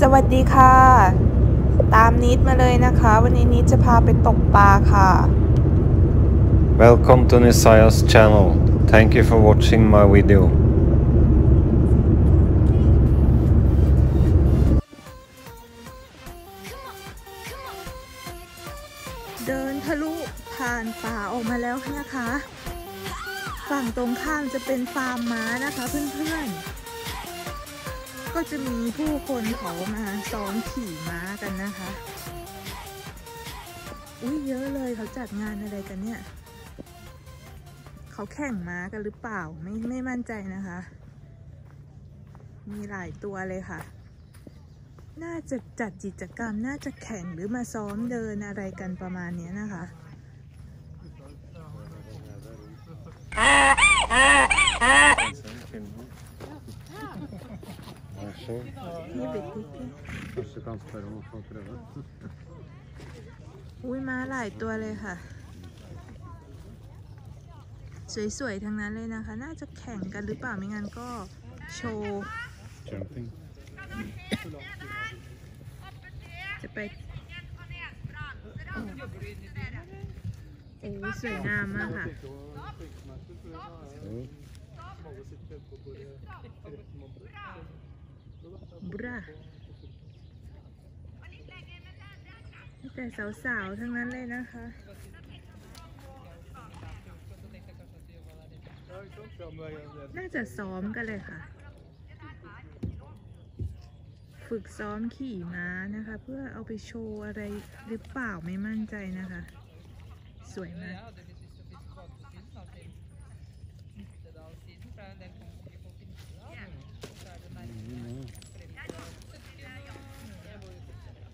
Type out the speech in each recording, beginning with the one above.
สวัสดีค่ะ ตามนิดมาเลยนะคะ วันนี้นิดจะพาไปตกปลาค่ะ Welcome to Nisaya's channel. Thank you for watching my video. เดินทะลุผ่านป่าออกมาแล้วนะคะ ฝั่งตรงข้ามจะเป็นฟาร์มม้านะคะเพื่อนๆ ก็จะมีผู้คนเขามาซ้อมขี่ม้ากันนะคะ อุ้ยเยอะเลยเขาจัดงานอะไรกันเนี่ย เขาแข่งม้ากันหรือเปล่าไม่ไม่มั่นใจนะคะ มีหลายตัวเลยค่ะ น่าจะจัดกิจกรรมน่าจะแข่งหรือมาซ้อมเดินอะไรกันประมาณนี้นะคะ นี่เบ็ดกุ๊กกี้ Kanskje kan spørre om å få prøve? อุ้ยม้าหลายตัวเลยค่ะ สวยๆ ทั้งนั้นเลยนะคะ น่าจะแข่งกันหรือเปล่า ไม่งั้นก็โชว์ Jumping. จะไปโอ้โอ้สวยงามมากค่ะ บราแต่สาวๆ ทั้งนั้นเลยนะคะ น่าจะซ้อมกันเลยค่ะ ฝึกซ้อมขี่ม้านะคะ เพื่อเอาไปโชว์อะไรหรือเปล่าไม่มั่นใจนะคะ สวยมาก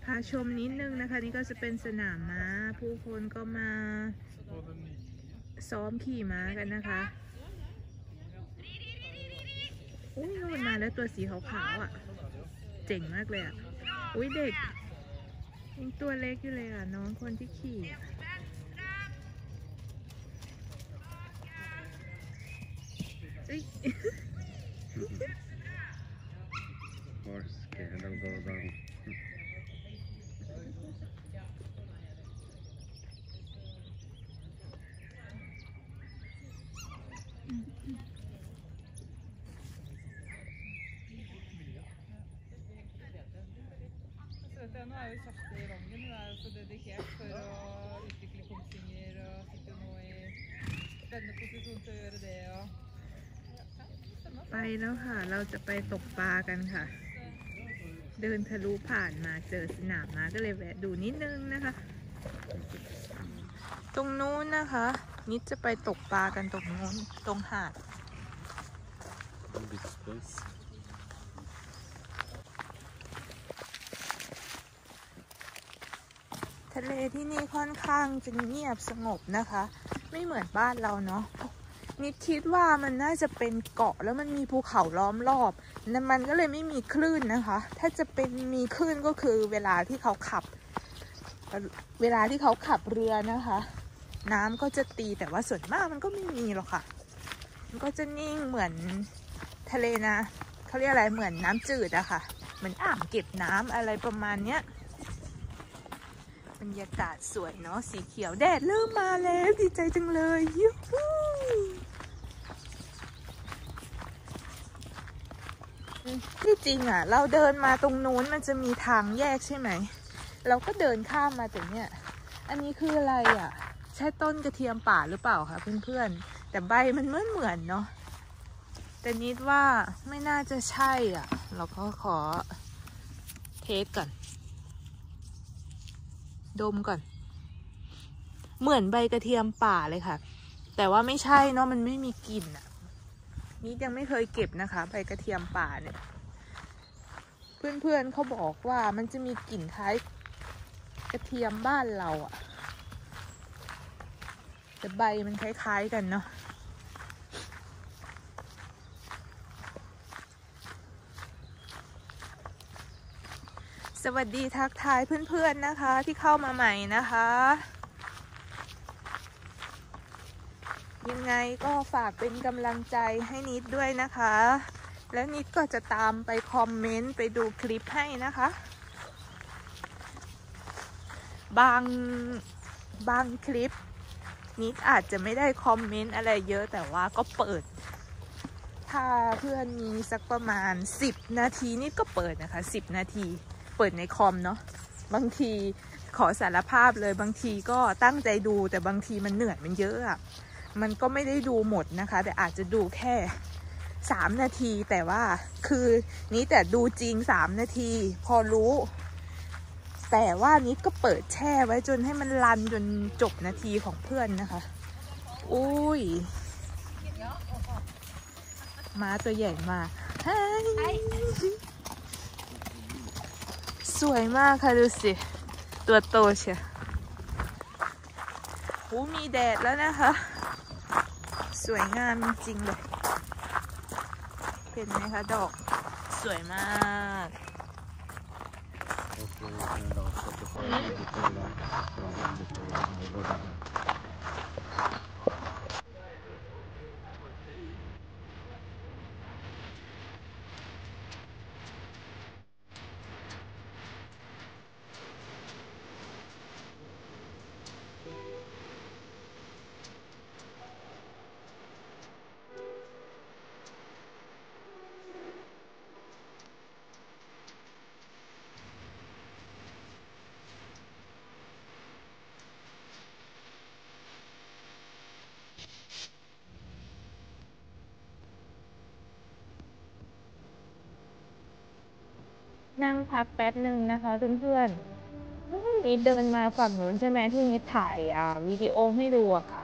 พาชมนิดนึงนะคะ นี่ก็จะเป็นสนามม้า ผู้คนก็มา ซ้อมขี่ม้ากันนะคะอุ้ยนู่นมาแล้วตัวสีขาวๆอะ เจ๋งมากเลยอะ อุ้ยเด็กยังตัวเล็กอยู่เลยอะ น้องคนที่ขี่อุ้ย Or scared of go เราจะไปตกปลากันค่ะ เดินทะลุผ่านมาเจอสนามมาก็เลยแวะดูนิดนึงนะคะ ตรงนู้นนะคะ นิดจะไปตกปลากันตรงนู้นตรงหาด ทะเลที่นี่ค่อนข้างจะเงียบสงบนะคะ ไม่เหมือนบ้านเราเนาะ นิดคิดว่ามันน่าจะเป็นเกาะแล้วมันมีภูเขาล้อมรอบนั่นมันก็เลยไม่มีคลื่นนะคะ ถ้าจะเป็นมีคลื่นก็คือเวลาที่เขาขับ เวลาที่เขาขับเรือนะคะ น้ำก็จะตีแต่ว่าส่วนมากมันก็ไม่มีหรอกค่ะ มันก็จะนิ่งเหมือนทะเลนะเขาเรียกอะไรเหมือนน้ำจืดอะค่ะเหมือนอ่างเก็บน้ำอะไรประมาณเนี้ยบรรยากาศสวยเนาะสีเขียวแดดเริ่มมาแล้วดีใจจังเลยยูฮู ที่จริงอะ เราเดินมาตรงนู้นมันจะมีทางแยกใช่ไหม เราก็เดินข้ามมาแต่เนี้ยอันนี้คืออะไรอะ ใช่ต้นกระเทียมป่าหรือเปล่าคะเพื่อนๆ แต่ใบมันเหมือนเหมือนเนาะแต่นิดว่าไม่น่าจะใช่อะ เราก็ขอเทสก่อน ดมก่อน เหมือนใบกระเทียมป่าเลยค่ะ แต่ว่าไม่ใช่เนาะมันไม่มีกลิ่นอะ นี่ยังไม่เคยเก็บนะคะใบกระเทียมป่าเนี่ย เพื่อนๆเขาบอกว่ามันจะมีกลิ่นคล้ายกระเทียมบ้านเราอะแต่ใบมันคล้ายๆกันเนาะสวัสดีทักทายเพื่อนๆนะคะที่เข้ามาใหม่นะคะ ยังไงก็ฝากเป็นกำลังใจให้นิดด้วยนะคะ แล้วนิดก็จะตามไปคอมเมนต์ไปดูคลิปให้นะคะ บางบางคลิป นิดอาจจะไม่ได้คอมเมนต์อะไรเยอะแต่ว่าก็เปิด ถ้าเพื่อนมีสักประมาณ 10 นาทีนิดก็เปิดนะคะ 10 นาที เปิดในคอมเนาะบางทีขอสารภาพเลยบางทีก็ตั้งใจดูแต่บางทีมันเหนื่อยมันเยอะอะ มันก็ไม่ได้ดูหมดนะคะ แต่อาจจะดูแค่ 3 นาทีแต่ว่าคือนี้แต่ดูจริง 3 นาที พอรู้ แต่ว่านิดก็เปิดแช่ไว้จนให้มันรันจนจบนาทีของเพื่อนนะคะ อุ้ยม้าตัวใหญ่มากไฮสวยมากค่ะดูสิ ตัวโตเชียวโอ้มีแดดแล้วนะคะ สวยงามจริงๆเลยเห็นไหมคะดอก สวยมาก นั่งพักแป๊บหนึ่งนะคะเพื่อนๆนี่เดินมาฝั่งนู้นใช่ไหมที่นี่ถ่ายอ่าวิดีโอให้ดูอะค่ะ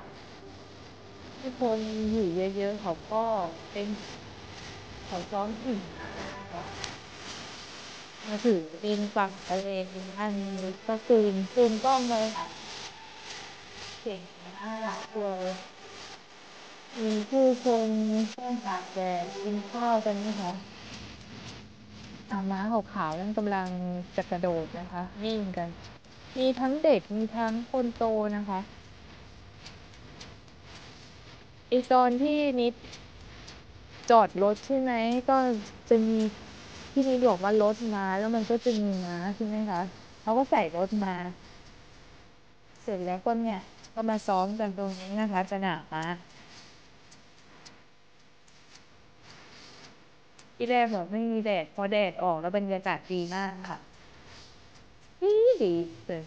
ที่คนอยู่เยอะๆเขาก็เป็นเขาซ้อมถึงมาถึงดินฝั่งทะเลอันก็คืนคืนกล้องเลยค่ะเก่งมากเลยมีผู้คนเพื่อนตากแดดกินข้าวกันนะคะ ม้าขาวๆนั่นกำลังจะกระโดดนะคะวิ่งกัน มีทั้งเด็กมีทั้งคนโตนะคะอีตอนที่นิดจอดรถใช่ไหมก็จะมีที่นิดบอกว่ารถมาแล้วมันก็จะมีม้าใช่ไหมคะเขาก็ใส่รถมา เสร็จแล้วก็เนี่ย ก็มาซ้อมกันตรงนี้นะคะสนามม้า ที่แรกแบบไม่มีแดดพอแดดออกแล้วบรรยากาศดีมากค่ะดีดีเลย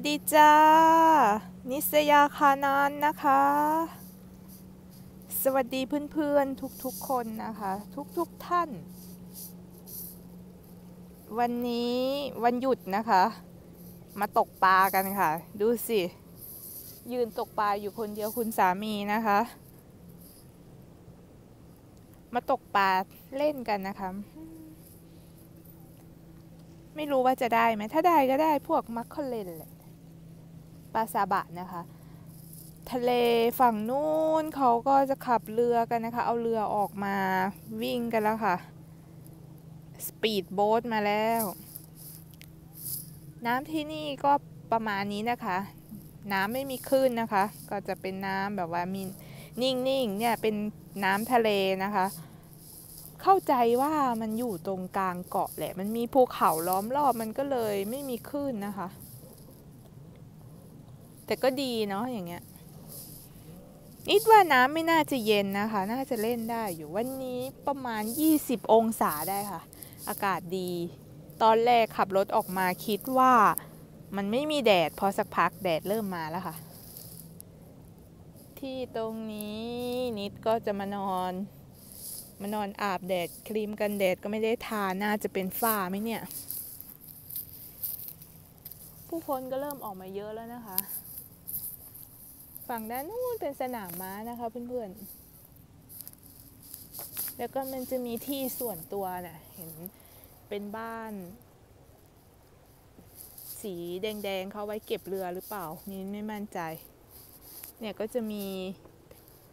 วัสดีจ้า นิสยาคานานนะคะ สวัสดีเพื่อนๆ ทุกๆคนนะคะ ทุกๆท่าน วันนี้วันหยุดนะคะ มาตกปลากันค่ะ ดูสิ ยืนตกปลาอยู่คนเดียวคุณสามีนะคะ มาตกปลาเล่นกันนะคะไม่รู้ว่าจะได้ไหม ถ้าได้ก็ได้พวกมัคเคอเลนแหละ ปลาซาบะนะคะ ทะเลฝั่งนู้นเขาก็จะขับเรือกันนะคะ เอาเรือออกมาวิ่งกันแล้วค่ะ สปีดโบ๊ทมาแล้ว น้ำที่นี่ก็ประมาณนี้นะคะ น้ำไม่มีคลื่นนะคะ ก็จะเป็นน้ำแบบว่ามีนิ่งๆเนี่ยเป็นน้ำทะเลนะคะเข้าใจว่ามันอยู่ตรงกลางเกาะแหละ มันมีภูเขาล้อมรอบ มันก็เลยไม่มีคลื่นนะคะ แต่ก็ดีเนาะอย่างเงี้ยนิดว่าน้ำไม่น่าจะเย็นนะคะ น่าจะเล่นได้อยู่วันนี้ประมาณ 20 องศาได้ค่ะ อากาศดี ตอนแรกขับรถออกมาคิดว่ามันไม่มีแดด พอสักพักแดดเริ่มมาแล้วค่ะ ที่ตรงนี้นิดก็จะมานอนมานอนอาบแดดครีมกันแดดก็ไม่ได้ทาน่าจะเป็นฝ้าไหมเนี่ย ผู้คนก็เริ่มออกมาเยอะแล้วนะคะ ฝั่งด้านนู้นเป็นสนามม้านะคะเพื่อนๆ แล้วก็มันจะมีที่ส่วนตัวน่ะเห็นเป็นบ้าน สีแดงๆเขาไว้เก็บเรือหรือเปล่า นี่ไม่มั่นใจ เนี่ยก็จะมี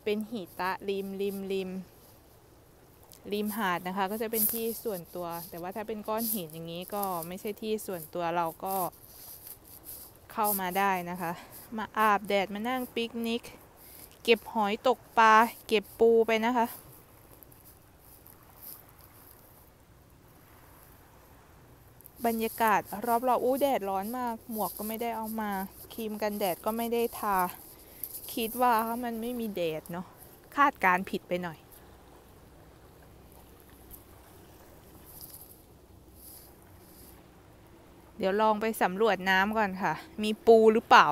เป็นหิตะริมริมริมริมหาดนะคะ ก็จะเป็นที่ส่วนตัว แต่ว่าถ้าเป็นก้อนหินอย่างนี้ก็ไม่ใช่ที่ส่วนตัวเราก็ เข้ามาได้นะคะ มาอาบแดดมานั่งปิกนิก เก็บหอยตกปลาเก็บปูไปนะคะ บรรยากาศรอบๆอู้แดดร้อนมาก หมวกก็ไม่ได้เอามาครีมกันแดดก็ไม่ได้ทา คิดว่ามันไม่มีแดดเนาะคาดการผิดไปหน่อย เดี๋ยวลองไปสำรวจน้ำก่อนค่ะ มีปูหรือเปล่า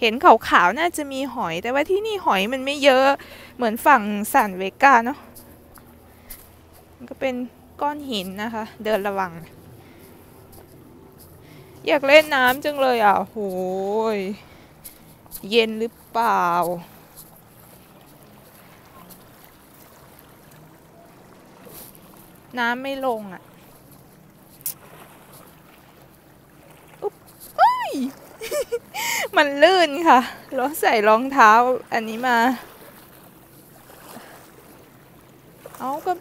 เห็นขาวๆน่าจะมีหอย แต่ว่าที่นี่หอยมันไม่เยอะ เหมือนฝั่งสันเวกาเนาะ มันก็เป็นก้อนหินนะคะ เดินระวัง อยากเล่นน้ำจังเลยอะโหยเย็นหรือเปล่า น้ำไม่ลงอะ อุ๊บเฮ้ย มันลื่นค่ะเราใส่รองเท้าอันนี้มา เอาก็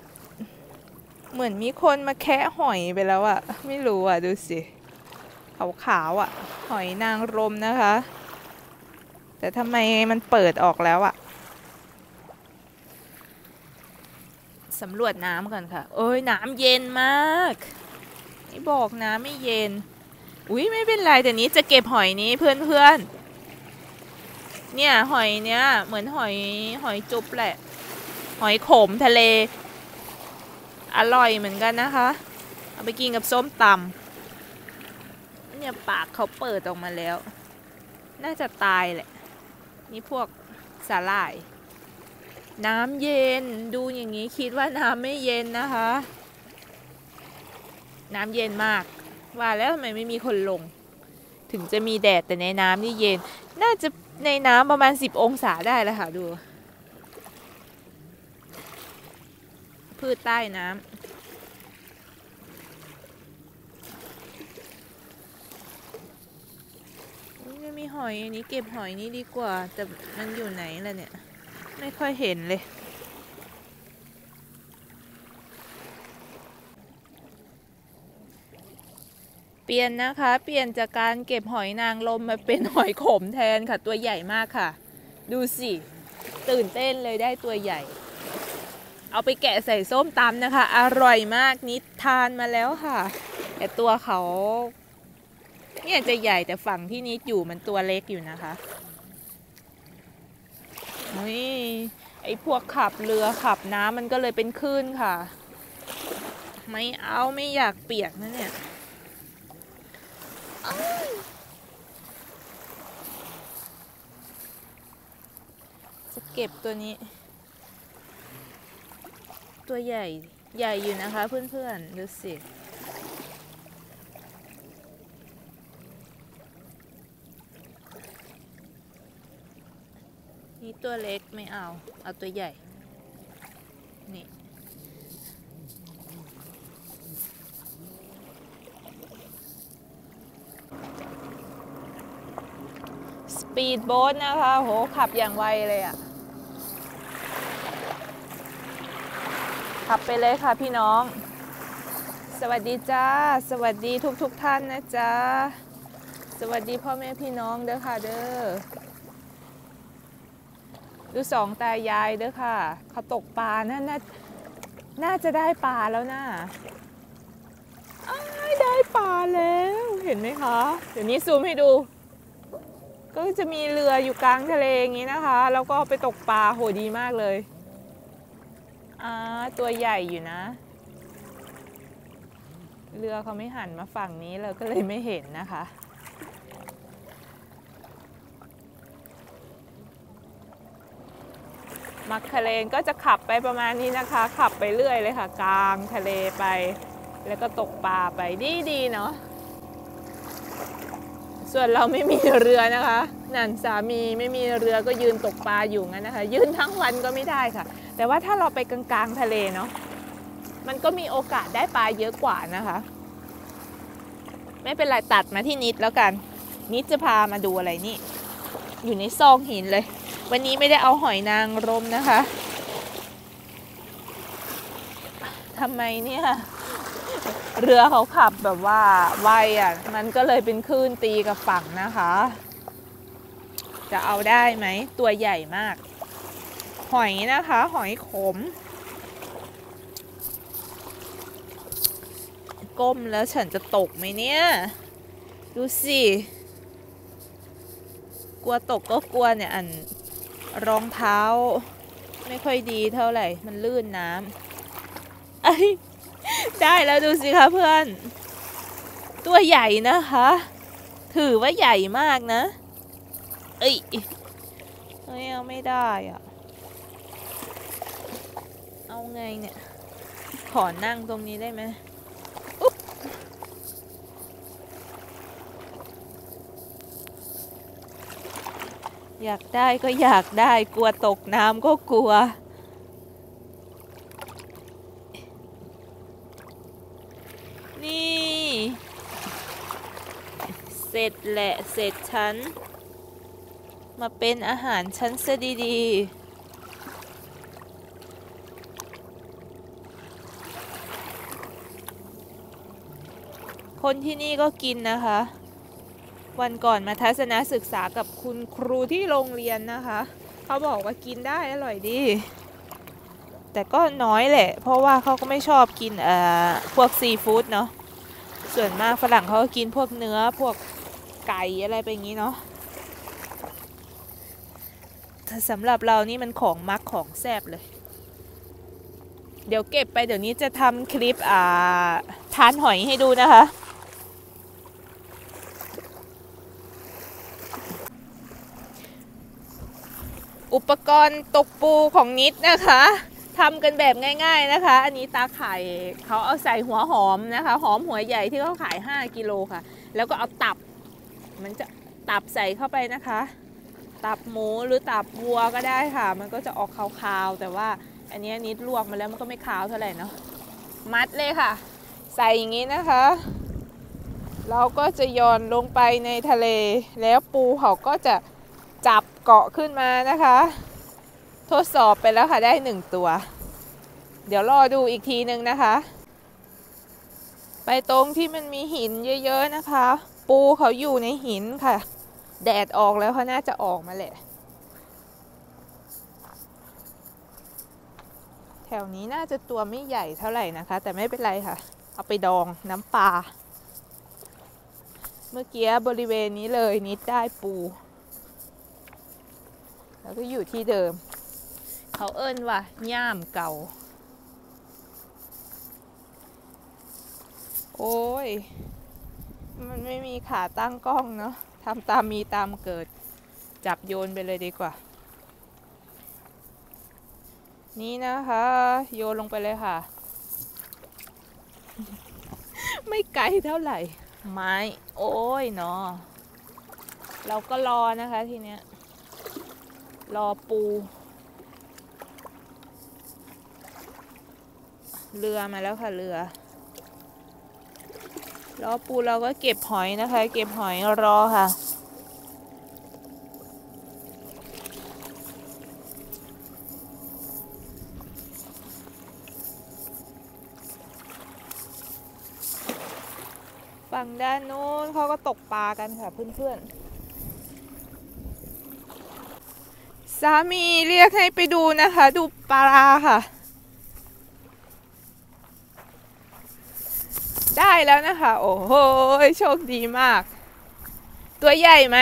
เหมือนมีคนมาแคะหอยไปแล้วอะไม่รู้อะดูสิขาวๆอะหอยนางรมนะคะ แต่ทำไมมันเปิดออกแล้วอะสำรวจน้ำก่อนค่ะ เอ้ยน้ำเย็นมาก ไม่บอกน้ำไม่เย็น อุ้ยไม่เป็นไรแต่นี้จะเก็บหอยนี้เพื่อนๆเนี่ยหอยเนี้ยเหมือนหอยหอยจุบแหละ หอยขมทะเล อร่อยเหมือนกันนะคะ เอาไปกินกับส้มตำเนี่ยปากเขาเปิดออกมาแล้ว น่าจะตายแหละ นี่พวกสาหร่าย น้ำเย็นดูอย่างนี้คิดว่าน้ำไม่เย็นนะคะ น้ำเย็นมาก ว่าแล้วทำไมไม่มีคนลง ถึงจะมีแดดแต่ในน้ำนี่เย็น น่าจะในน้ำประมาณ 10 องศาได้แล้วค่ะดู พืชใต้น้ำยไม่มีหอยอันนี้เก็บหอยนี้ดีกว่า แต่มันอยู่ไหนล่ะเนี่ย ไม่ค่อยเห็นเลย เปลี่ยนนะคะ เปลี่ยนจากการเก็บหอยนางรมมาเป็นหอยขมแทนค่ะ ตัวใหญ่มากค่ะ ดูสิ ตื่นเต้นเลยได้ตัวใหญ่ เอาไปแกะใส่ส้มตำนะคะ อร่อยมากนิดทานมาแล้วค่ะ แต่ตัวเขาเนี่ยจะใหญ่แต่ฝั่งที่นิดอยู่มันตัวเล็กอยู่นะคะนี่ไอพวกขับเรือขับน้ำมันก็เลยเป็นคลื่นค่ะ ไม่เอาไม่อยากเปียกนะเนี่ย จะเก็บตัวนี้ ตัวใหญ่ใหญ่อยู่นะคะเพื่อนๆ ดูสินี่ตัวเล็กไม่เอา เอาตัวใหญ่ นี่ ส ปีดโบ๊ทนะคะโหขับอย่างไวเลยอะ่ะ ขับไปเลยค่ะพี่น้อง สวัสดีจ้า สวัสดีทุกทุกๆท่านนะจ๊ะสวัสดีพ่อแม่พี่น้องเด้อค่ะเด้อดูสองตายายเด้อค่ะเขาตกปลาน่าน่าน่าจะได้ปลาแล้วนะอ้าได้ปลาแล้วเห็นไหมคะ เดี๋ยวนี้ซูมให้ดู ก็จะมีเรืออยู่กลางทะเลอย่างนี้นะคะ แล้วก็ไปตกปลาโหดีมากเลยอ่าตัวใหญ่อยู่นะ เรือเขาไม่หันมาฝั่งนี้เราก็เลยไม่เห็นนะคะ มักทะเลก็จะขับไปประมาณนี้นะคะ ขับไปเรื่อยเลยค่ะ กลางทะเลไป แล้วก็ตกปลาไปดีดีๆเนาะ ส่วนเราไม่มีเรือนะคะ นั่นสามีไม่มีเรือก็ยืนตกปลาอยู่งั้นนะคะ ยืนทั้งวันก็ไม่ได้ค่ะ แต่ว่าถ้าเราไปกลางๆทะเลเนาะมันก็มีโอกาสได้ปลาเยอะกว่านะคะ ไม่เป็นไรตัดมาที่นิดแล้วกัน นิดจะพามาดูอะไรนี่ อยู่ในซองหินเลย วันนี้ไม่ได้เอาหอยนางรมนะคะทำไมเนี่ย เรือเขาขับแบบว่าไวอะ มันก็เลยเป็นคลื่นตีกับฝั่งนะคะ จะเอาได้ไหม ตัวใหญ่มาก หอยนะคะ หอยขม ก้มแล้วฉันจะตกไหมเนี่ย ดูสิ กลัวตกก็กลัวเนี่ย อันรองเท้า ไม่ค่อยดีเท่าไหร่ มันลื่นน้ำไอ้ ได้แล้วดูสิคะเพื่อน ตัวใหญ่นะคะ ถือว่าใหญ่มากนะ เอ้ยเฮ้ยเอาไม่ได้อะเอาไงเนี่ย ขอนั่งตรงนี้ได้ไหมอุ๊บอยากได้ก็อยากได้กลัวตกน้ำก็กลัว นี่ เส ร็จแหละเสร็จฉัน มาเป็นอาหารฉันซะดีๆคนที่นี่ก็กินนะคะ วันก่อนมาทัศนศึกษากับคุณครูที่โรงเรียนนะคะ เขาบอกว่ากินได้อร่อยดี แต่ก็น้อยแหละ เพราะว่าเขาก็ไม่ชอบกินเอ่อพวกซีฟู้ดเนาะส่วนมากฝรั่งเขาก็กินพวกเนื้อพวก ไก่อะไรไปอย่างนี้เนาะสำหรับเรานี่มันของมักของแซบเลย เดี๋ยวเก็บไปเดี๋ยวนี้จะทำคลิปอ่าทานหอยให้ดูนะคะ อุปกรณ์ตกปูของนิดนะคะทำกันแบบง่าย ๆนะคะ อันนี้ตาไข่เขาเอาใส่หัวหอมนะคะ หอมหัวใหญ่ที่เขาขาย 5 กิโลค่ะ แล้วก็เอาตับ มันจะตับใส่เข้าไปนะคะ ตับหมูหรือตับวัวก็ได้ค่ะ มันก็จะออกคาวๆ แต่ว่าอันนี้นิดลวกมาแล้วมันก็ไม่คาวเท่าไหร่เนาะมัดเลยค่ะ ใส่อย่างนี้นะคะ เราก็จะโยนลงไปในทะเล แล้วปูเขาก็จะจับเกาะขึ้นมานะคะ ทดสอบไปแล้วค่ะได้หนึ่งตัว เดี๋ยวรอดูอีกทีนึงนะคะ ไปตรงที่มันมีหินเยอะๆนะคะ ปูเขาอยู่ในหินค่ะ แดดออกแล้วเขาน่าจะออกมาแหละ แถวนี้น่าจะตัวไม่ใหญ่เท่าไหร่นะคะ แต่ไม่เป็นไรค่ะ เอาไปดองน้ำปลา เมื่อกี้บริเวณนี้เลยนิดได้ปู แล้วก็อยู่ที่เดิม เขาเอิ้นว่าย่ามเก่า โอ้ย มันไม่มีขาตั้งกล้องเนาะทำตามมีตามเกิด จับโยนไปเลยดีกว่า นี่นะคะ โยนลงไปเลยค่ะ ไม่ไกลเท่าไหร่ ไม้ โอ้ยเนาะเราก็รอนะคะทีเนี้ย รอปู เรือมาแล้วค่ะเรือ แล้ปูเราก็เก็บหอยนะคะ เก็บหอยรอค่ะ ฝั่งด้านนู้นเขาก็ตกปลากันค่ะเพื่อนๆสามีเรียกให้ไปดูนะคะ ดูปลาค่ะ ได้แล้วนะคะ โอ้โหโชคดีมาก ตัวใหญ่ไหม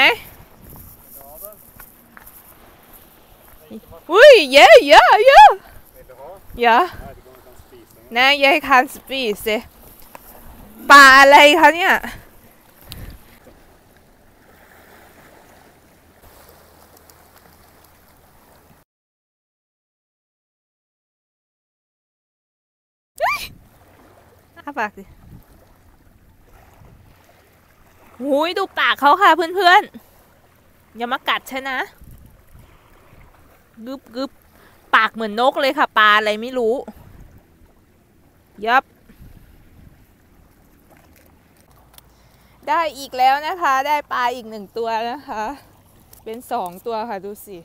อุ้ยเยอะเยอะเยอะเยอะ Nej, jag kan spise. ปลาอะไรคะเนี่ยอาปากดิ หูยดูปากเขาค่ะเพื่อนๆ อย่ามากัดฉันนะกึบกึบปากเหมือนนกเลยค่ะปลาอะไรไม่รู้ ยับ ได้อีกแล้วนะคะ ได้ปลาอีกหนึ่งตัวนะคะ เป็นสองตัวค่ะดูสิ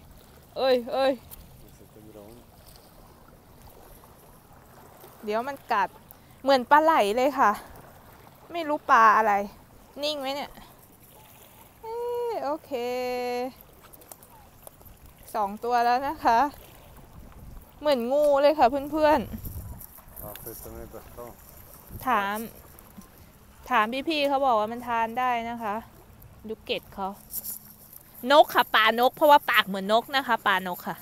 เอ้ยเอ้ยเดี๋ยวมันกัดเหมือนปลาไหลเลยค่ะ ไม่รู้ปลาอะไร นิ่งไหมเนี่ยเอ้ยโอเคสองตัวแล้วนะคะ เหมือนงูเลยค่ะเพื่อนๆ ถาม ถามพี่ๆเขาบอกว่ามันทานได้นะคะ ดูเกล็ดเขา นกค่ะปลานก เพราะว่าปากเหมือนนกนะคะปลานกค่ะ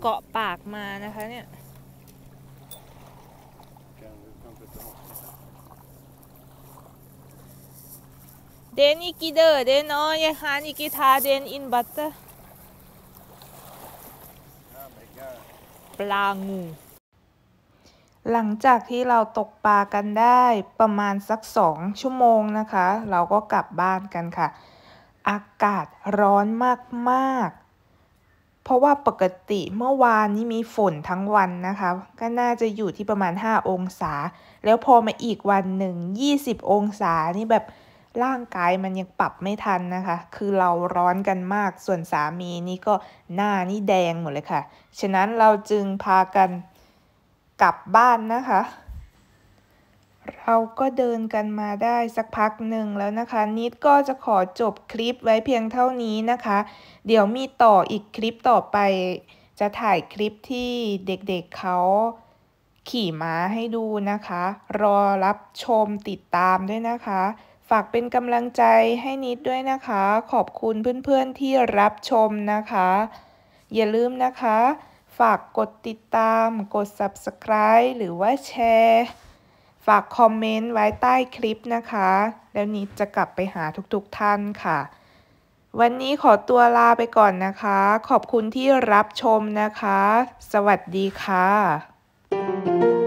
เกาะปากมานะคะเนี่ย Kan du kan flytta bort. เดนอีกิเดอร์เดนอ๋อยายฮานอีกิทาเดนอินบัตเตอร์ปลางู หลังจากที่เราตกปลากันได้ประมาณสักสองชั่วโมงนะคะ เราก็กลับบ้านกันค่ะ อากาศร้อนมากๆ เพราะว่าปกติเมื่อวานนี้มีฝนทั้งวันนะคะ ก็น่าจะอยู่ที่ประมาณ 5 องศา แล้วพอมาอีกวันหนึ่ง 20 องศานี่แบบ ร่างกายมันยังปรับไม่ทันนะคะ คือเราร้อนกันมาก ส่วนสามีนี่ก็หน้านี่แดงหมดเลยค่ะ ฉะนั้นเราจึงพากันกลับบ้านนะคะ เราก็เดินกันมาได้สักพักหนึ่งแล้วนะคะ นิดก็จะขอจบคลิปไว้เพียงเท่านี้นะคะ เดี๋ยวมีต่ออีกคลิปต่อไป จะถ่ายคลิปที่เด็กๆเเขาขี่ม้าให้ดูนะคะ รอรับชมติดตามด้วยนะคะ ฝากเป็นกำลังใจให้นิดด้วยนะคะ ขอบคุณเพื่อนๆที่รับชมนะคะ อย่าลืมนะคะ ฝากกดติดตาม กด subscribe หรือว่าแชร์ ฝากคอมเมนต์ไว้ใต้คลิปนะคะ แล้วนิดจะกลับไปหาทุกๆท่านค่ะ วันนี้ขอตัวลาไปก่อนนะคะ ขอบคุณที่รับชมนะคะ สวัสดีค่ะ